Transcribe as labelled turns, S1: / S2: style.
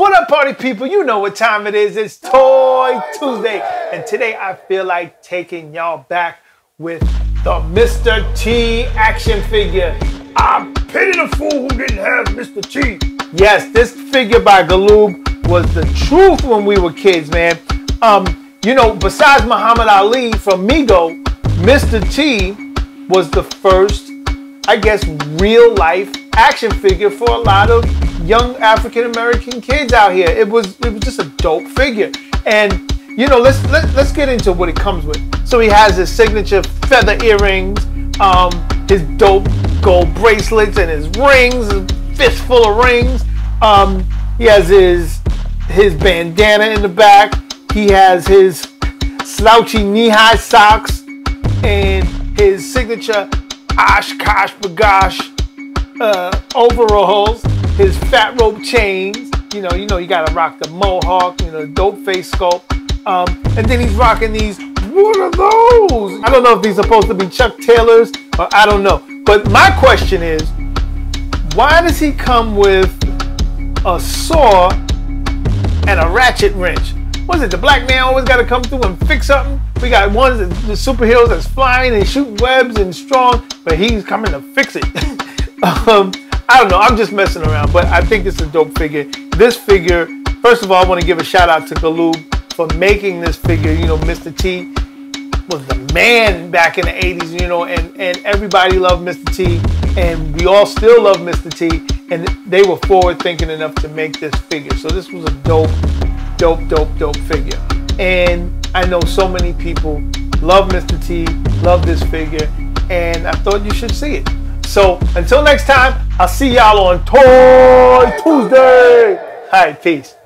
S1: What up, party people? You know what time it is. It's Toy Tuesday. And today I feel like taking y'all back with the Mr. T action figure. I pity the fool who didn't have Mr. T. Yes, this figure by Galoob was the truth when we were kids, man. Um, you know, besides Muhammad Ali from Mego, Mr. T was the first, I guess, real life action figure for a lot of young African American kids out here. It was it was just a dope figure. And you know, let's let, us let us get into what it comes with. So he has his signature feather earrings, um, his dope gold bracelets and his rings, a fistful of rings. Um, he has his his bandana in the back. He has his slouchy knee-high socks and his signature OshKosh B'gosh uh, overalls, his fat rope chains. You know, you know, you gotta rock the mohawk, you know, dope face sculpt. Um, and then he's rocking these. What are those? I don't know if are supposed to be Chuck Taylors or I don't know. But my question is, why does he come with a saw and a ratchet wrench? Was it the black man always got to come through and fix something? We got ones that the superheroes that's flying and shooting webs and strong, but he's coming to fix it. um, I don't know. I'm just messing around, but I think this is a dope figure. This figure, first of all, I want to give a shout out to Galoob for making this figure. You know, Mr. T was the man back in the 80s, you know, and, and everybody loved Mr. T, and we all still love Mr. T, and they were forward thinking enough to make this figure. So this was a dope, dope, dope, dope figure. And I know so many people love Mr. T, love this figure, and I thought you should see it. So until next time, I'll see y'all on Toy Tuesday. All right, peace.